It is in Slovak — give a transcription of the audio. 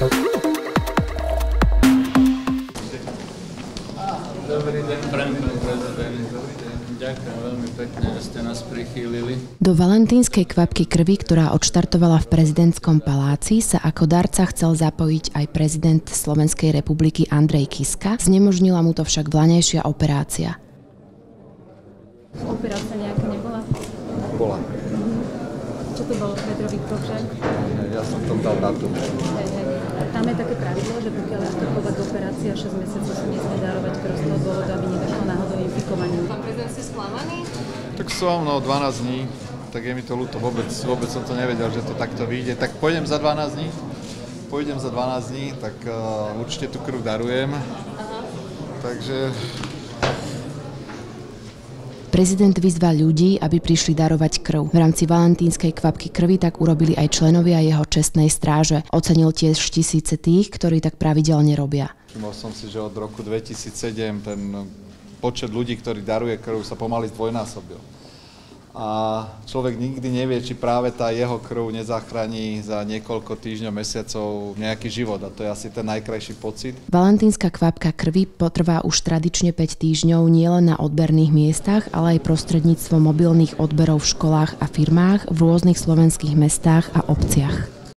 Dobrý deň, prajem, pán prezident. Dobrý deň. Ďakujem veľmi pekne, že ste nás prichýlili. Do valentínskej kvapky krvi, ktorá odštartovala v prezidentskom paláci, sa ako darca chcel zapojiť aj prezident Slovenskej republiky Andrej Kiska. Znemožnila mu to však vlanejšia operácia. Operácia nejaká nebola? Bola. Čo to bol Petrový kruček? Ja som tam dal dátum. Hej, hej. Tam je také pravidlo, že pokiaľ je vstupovať do operácie a 6 mesiacov sa nesmie darovať krv z toho dôvodu, aby nedošlo náhodou infikovaniu. Pán prezident, ste sklamaný? Tak som, no 12 dní, tak je mi to ľúto, vôbec, vôbec som to nevedel, že to takto vyjde. Tak pôjdem za 12 dní, pôjdem za 12 dní, tak uh, určite tú krv darujem. Takže Prezident vyzval ľudí, aby prišli darovať krv. V rámci valentínskej kvapky krvi tak urobili aj členovia jeho čestnej stráže. Ocenil tiež tisíce tých, ktorí tak pravidelne robia. všimol som si, že od roku 2007 ten počet ľudí, ktorí daruje krv, sa pomaly zdvojnásobil. A človek nikdy nevie, či práve tá jeho krv nezachráni za niekoľko týždňov, mesiacov nejaký život. A to je asi ten najkrajší pocit. Valentínska kvapka krvi potrvá už tradične 5 týždňov nielen na odberných miestach, ale aj prostredníctvom mobilných odberov v školách a firmách v rôznych slovenských mestách a obciach.